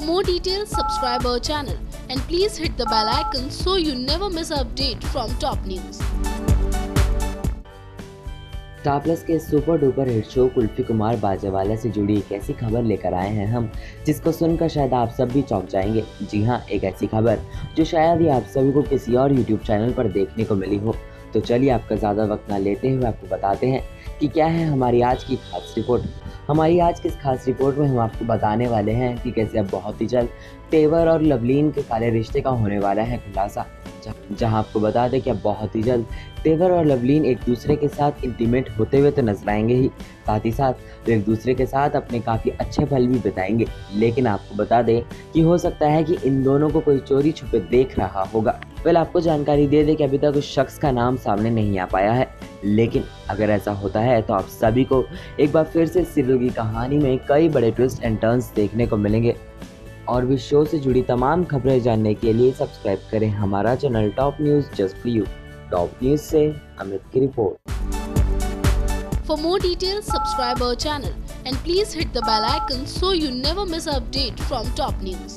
more details, subscribe our channel and please hit the bell icon so you never miss an update from top news. Star Plus के super duper hit show Kulfi Kumar Bajewala से जुड़ी एक ऐसी खबर लेकर आए हैं हम जिसको सुनकर शायद आप सब भी चौंक जाएँगे जी हाँ एक ऐसी खबर जो शायद ही आप सभी को किसी और यूट्यूब चैनल पर देखने को मिली हो तो चलिए आपका ज़्यादा वक्त ना लेते हुए आपको बताते हैं कि क्या है हमारी आज की खास रिपोर्ट। हमारी आज की इस खास रिपोर्ट में हम आपको बताने वाले हैं कि कैसे अब बहुत ही जल्द तेवर और लवलीन के काले रिश्ते का होने वाला है खुलासा जहाँ आपको बता दें कि अब बहुत ही जल्द तेवर और लवलीन एक दूसरे के साथ इंटीमेट होते हुए तो नज़र आएँगे ही। साथ ही साथ एक दूसरे के साथ अपने काफ़ी अच्छे पल भी बताएँगे, लेकिन आपको बता दें कि हो सकता है कि इन दोनों को कोई चोरी छुपे देख रहा होगा। वेल आपको जानकारी दे दें कि अभी तक उस शख्स का नाम सामने नहीं आ पाया है। लेकिन अगर ऐसा होता है तो आप सभी को एक बार फिर से सीरियल की कहानी में कई बड़े ट्विस्ट एंड टर्न्स देखने को मिलेंगे। और भी शो से जुड़ी तमाम खबरें जानने के लिए सब्सक्राइब करें हमारा channel top news just for you top news से अमित की report. More details, subscribe our channel and please hit the bell icon so you never miss an update from top news.